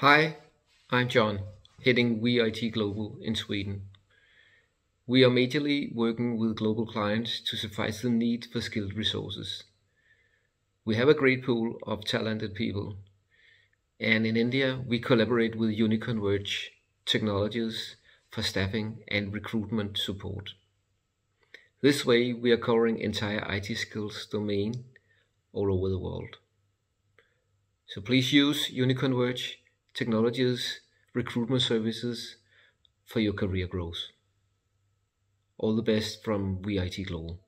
Hi, I'm John, heading WeIT Global in Sweden. We are majorly working with global clients to suffice the need for skilled resources. We have a great pool of talented people, and in India we collaborate with Uniconverge Technologies for staffing and recruitment support. This way we are covering entire IT skills domain all over the world. So please use Uniconverge technologies, recruitment services for your career growth. All the best from WeIT Global.